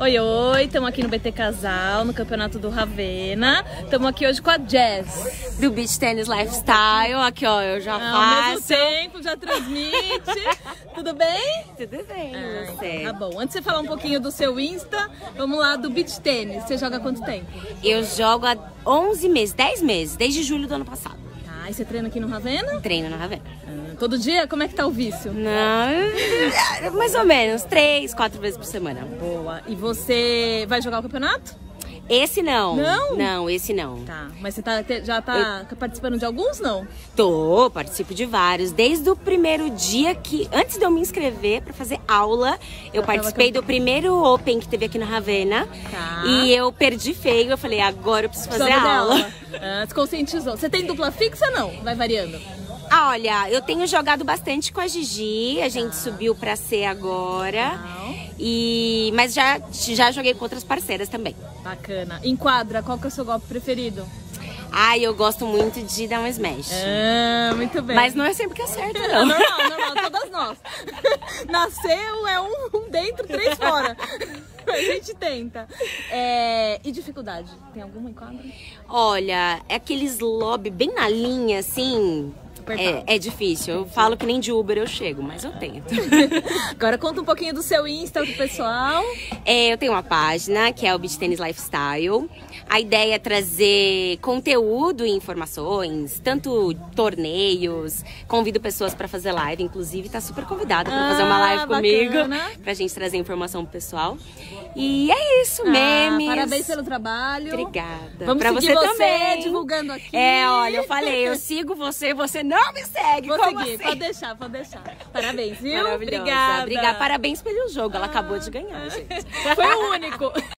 Oi, oi, estamos aqui no BT Casal, no campeonato do Ravena. Estamos aqui hoje com a Jazz. Do Beach Tennis Lifestyle, aqui ó, eu já Ah, faço. Ao mesmo tempo, já transmite. Tudo bem? Tudo bem, Ah, você? Tá bom. Antes de você falar um pouquinho do seu Insta, vamos lá do beach tênis. Você joga há quanto tempo? Eu jogo há 11 meses, 10 meses, desde julho do ano passado. E você treina aqui no Ravena? Treino na Ravena. Ah, todo dia? Como é que tá o vício? Não, mais ou menos, 3, 4 vezes por semana. Boa. E você vai jogar o campeonato? Esse não. Não? Não, esse não. Tá. Mas você tá, já tá participando de alguns, não? Tô, participo de vários. Desde o primeiro dia que, antes de eu me inscrever pra fazer aula, eu participei do primeiro Open que teve aqui na Ravena. Tá. E eu perdi feio. Eu falei, agora eu preciso fazer Precisava de aula. Ah, se conscientizou. Você tem dupla fixa, não? Vai variando. Ah, olha, eu tenho jogado bastante com a Gigi, a gente subiu pra C agora. E mas já já joguei com outras parceiras também. Bacana. Enquadra, qual que é o seu golpe preferido? Ai, eu gosto muito de dar um smash. Ah, muito bem. Mas não é sempre que acerta, não. normal, normal, todas nós. Nasceu é um, um dentro, três fora. A gente tenta. É, e dificuldade? Tem alguma enquadra? Olha, é aqueles lobby bem na linha, assim. É, é difícil. Eu falo que nem de Uber eu chego, mas eu tento. Agora conta um pouquinho do seu Insta pro pessoal. É, eu tenho uma página que é o Beach Tennis Lifestyle. A ideia é trazer conteúdo e informações, tanto torneios, convido pessoas para fazer live, inclusive tá super convidada para fazer uma Ah, live comigo, bacana. pra gente trazer informação pro pessoal. E é isso, memes. Ah, parabéns pelo trabalho. Obrigada. Vamos pra você, você também. divulgando aqui. É, olha, eu falei, eu sigo você, você não me segue. Vou seguir, assim? pode deixar, pode deixar. Parabéns, viu? Obrigada. Obrigada. Parabéns pelo jogo. Ela acabou de ganhar, gente. Foi o único.